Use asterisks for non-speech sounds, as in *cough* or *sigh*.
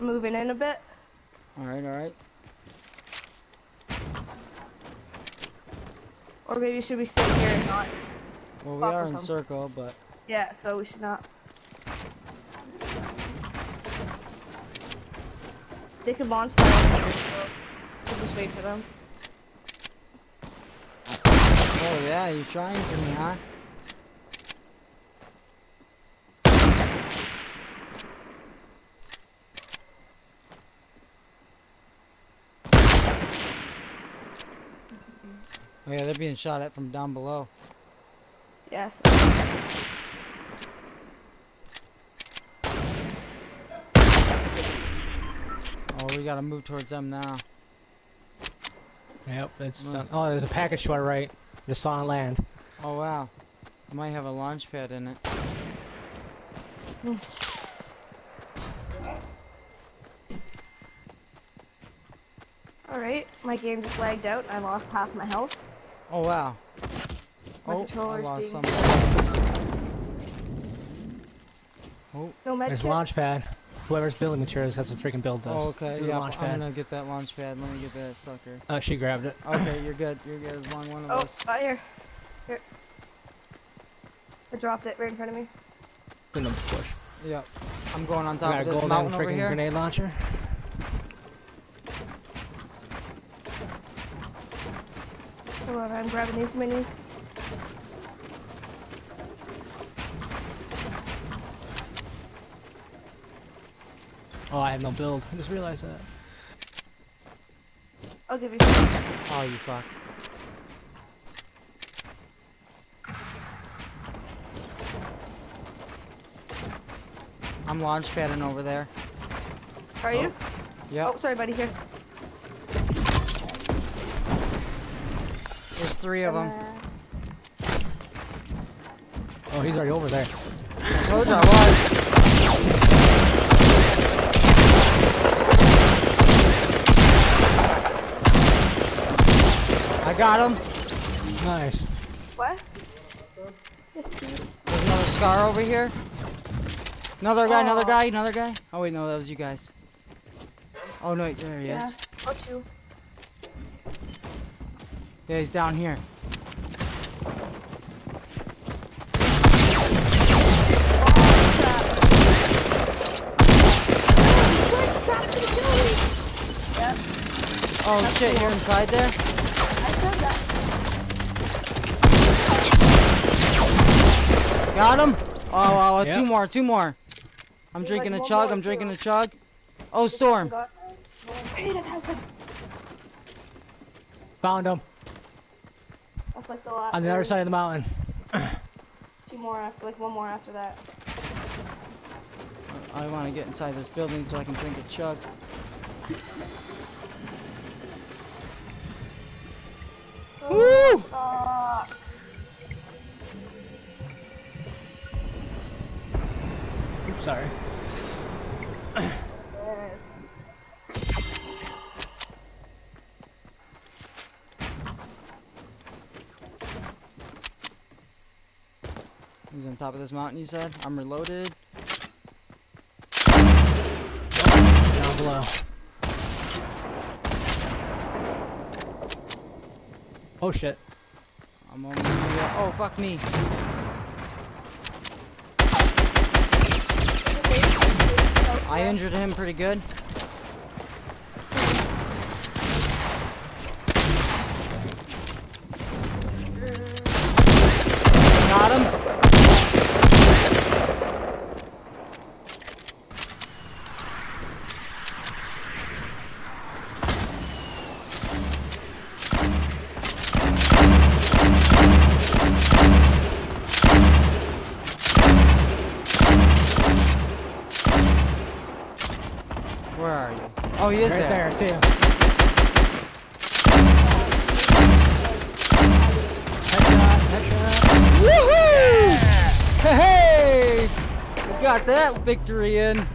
moving in a bit. Alright, alright. Or maybe should we sit here and not? Well, we are in them. circle, but Yeah, so we should not. They could launch fire so we'll just wait for them. oh yeah, you're trying for me, huh? Oh yeah, they're being shot at from down below. Yes. Oh, we gotta move towards them now. Yep, it's Mm. Oh, there's a package to our right. Just saw it land. Oh wow. It might have a launch pad in it. Alright, my game just lagged out I lost half my health. Oh wow. My oh, I lost being- some. Oh, No There's kit. launch pad. Whoever's building materials has to freaking build this. oh okay. Do the Yeah, launch I'm gonna get that launch pad. Let me get that sucker. Oh, she grabbed it. *laughs* Okay, you're good. You're good as long one of Oh, us. fire. Here. I dropped it right in front of me. Didn't know push. Yep. I'm going on top of this mountain over freaking here. grenade launcher. On, I'm grabbing these minis. Oh, I have no build. I just realized that. I'll give you some. Oh, you fuck. I'm launch padding over there. Are you? Oh. Yeah. Oh, sorry, buddy. Here. There's three of them. Uh, Oh, he's already over there. I told you I was. I got him. Nice. what? Yes, please. There's another scar over here. Another guy, another guy, another guy. Oh wait, no, that was you guys. Oh no, there he Yeah. is. Fuck you. Yeah, he's down here. Oh That's shit, the you're inside there? I said that. Got him? Oh, wow, Yep. two more, two more. I'm There's drinking like a chug, I'm drinking a chug. Oh, Storm. Hey, that has a- Found him. That's like the last. On the other side of the mountain. *clears throat* Two more after, like one more after that. I want to get inside this building so I can drink a chug. Woo! Uh, Oops, sorry. *clears throat* He's on top of this mountain, you said? I'm reloaded. Down below. Oh shit. I'm almost there. Oh, fuck me. I injured him pretty good. Got him. Where are you? Oh, he is right there. there. I see him. Headshot. Headshot. Woohoo! Hey! We got that victory in.